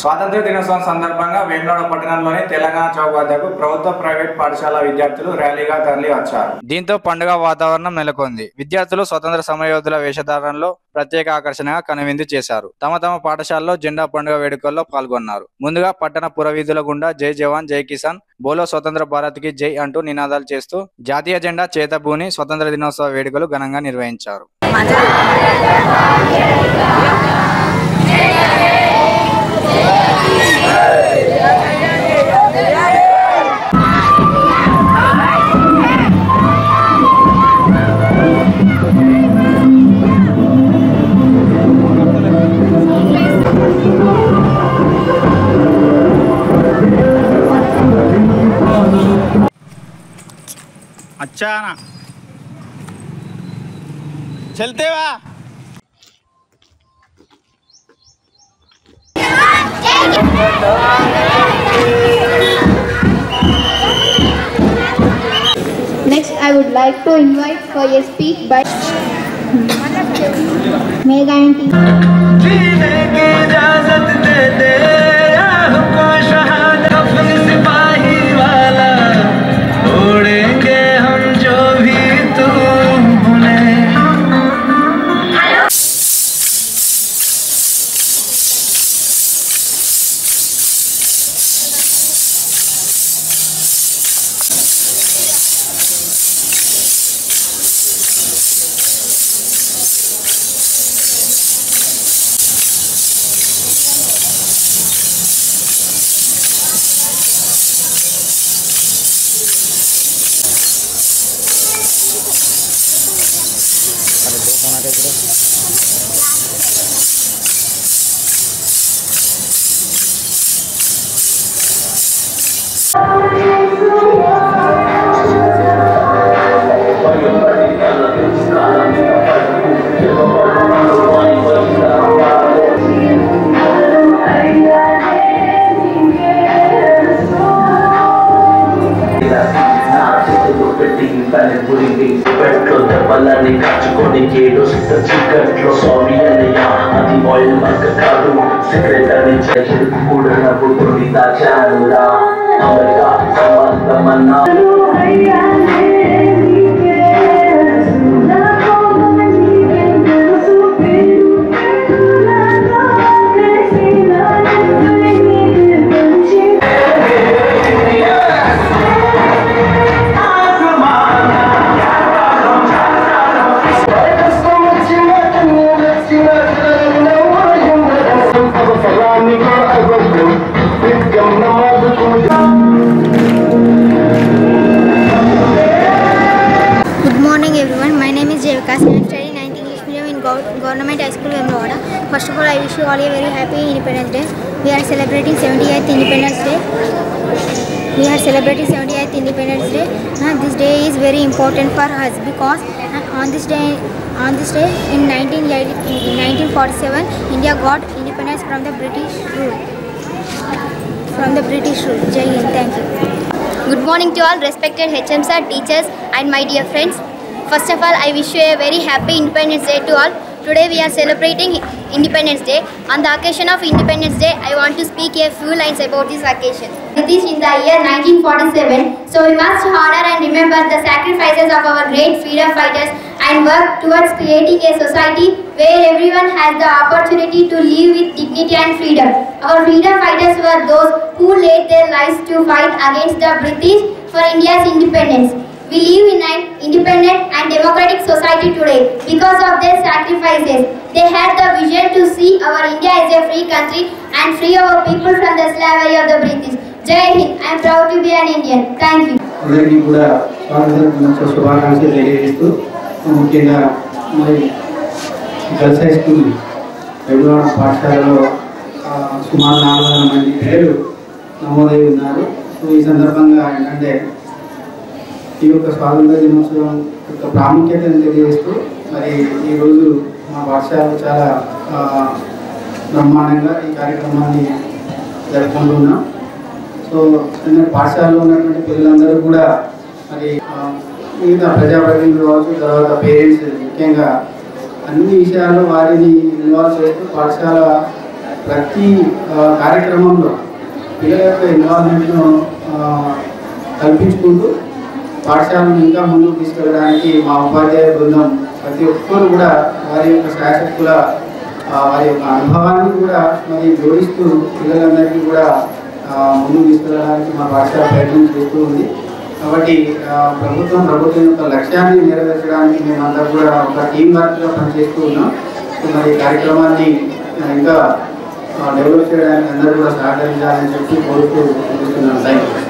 స్వాతంత్ర దినోత్సవం సందర్భంగా వేములవాడ పట్టణంలోని తెలంగాణ చౌక్ వద్దకు ప్రభుత్వ ప్రైవేట్ పాఠశాల విద్యార్థులు ర్యాలీగా తరలి వచ్చారు దీంతో పండుగ వాతావరణం నెలకొంది. విద్యార్థులు స్వతంత్ర సమరయోధుల వేషధారణలో ప్రత్యేక ఆకర్షణగా కనువిందు చేశారు. తమ తమ పాఠశాలలో జెండా పండుగ వేడుకల్లో పాల్గొన్నారు. ముందుగా పట్టణ పురవీధుల గుండా జై జవాన్ జై కిసాన్ బోలో స్వతంత్ర భారత్కి జై అంటూ నినాదాలు చేస్తూ జాతీయ జెండా చేతబూని స్వతంత్ర దినోత్సవ వేడుకలు ఘనంగా నిర్వహించారు. अच्छा ना चलते वा Next, I would like to invite for a speech by Megha పెట్లో దెబ్బలని కాచుకొని కేడు సిద్ధ స్వామి సారీ అన్నయ్య అది ఆయిల్ మక్క కాదు. సిగరెట్ అని చెరుకు కూడా నవ్వుకొని దాచానురా అమెరికా సంబంధం Government High School, Vemlawada. First of all, I wish you all a very happy Independence Day. We are celebrating 78th Independence Day. We are celebrating 78th Independence Day. Uh, this day is very important for us because uh, on this day, on this day in 1980 in 1947, India got independence from the British rule. From the British rule. Jai Hind. Thank you. Good morning to all respected HM sir, teachers and my dear friends. First of all, I wish you a very happy Independence Day to all. Today we are celebrating Independence Day. On the occasion of Independence Day, I want to speak a few lines about this occasion. It is in the year 1947, so we must honor and remember the sacrifices of our great freedom fighters and work towards creating a society where everyone has the opportunity to live with dignity and freedom. Our freedom fighters were those who laid their lives to fight against the British for India's independence. We live in an independent and democratic society today because of their sacrifices. They had the vision to see our India as a free country and free our people from the slavery of the British. Jai Hind. I am proud to be an Indian. Thank you. అందరికీ కూడా స్వాతంత్ర శుభాకాంక్షలు తెలియజేస్తూ ముఖ్యంగా మరి girls high school వెలువడ పాఠశాలలో సుమారు నాలుగు వందల మంది పిల్లలు నమోదై ఉన్నారు సో ఈ సందర్భంగా ఏంటంటే ఈ యొక్క స్వాతంత్ర దినోత్సవం యొక్క ప్రాముఖ్యతను తెలియజేస్తూ మరి ఈరోజు మా పాఠశాల చాలా బ్రహ్మాండంగా ఈ కార్యక్రమాన్ని జరుపుకుంటున్నాం. సో నిన్న పాఠశాలలో ఉన్నటువంటి పిల్లలందరూ కూడా మరి మిగతా ప్రజాప్రతినిధులు కావచ్చు తర్వాత పేరెంట్స్ ముఖ్యంగా అన్ని విషయాల్లో వారిని ఇన్వాల్వ్ చేస్తూ పాఠశాల ప్రతి కార్యక్రమంలో పిల్లల యొక్క ఇన్వాల్వ్మెంట్ను కల్పించుకుంటూ పాఠశాలను ఇంకా ముందుకు తీసుకెళ్ళడానికి మా ఉపాధ్యాయ బృందం ప్రతి ఒక్కరు కూడా వారి యొక్క శాశక్తుల వారి యొక్క అనుభవాన్ని కూడా మరి జోడిస్తూ పిల్లలందరికీ కూడా ముందుకు తీసుకెళ్ళడానికి మా పాఠశాల ప్రయత్నం చేస్తూ ఉంది. కాబట్టి ప్రభుత్వం ప్రభుత్వం యొక్క లక్ష్యాన్ని నెరవేర్చడానికి మేమంతా కూడా ఒక టీం వర్క్గా పనిచేస్తూ ఉన్నాం. మరి కార్యక్రమాన్ని ఇంకా డెవలప్ చేయడానికి అందరూ కూడా సహకరించాలని చెప్పి కోరుతూ కోరుతున్నాను థ్యాంక్ యూ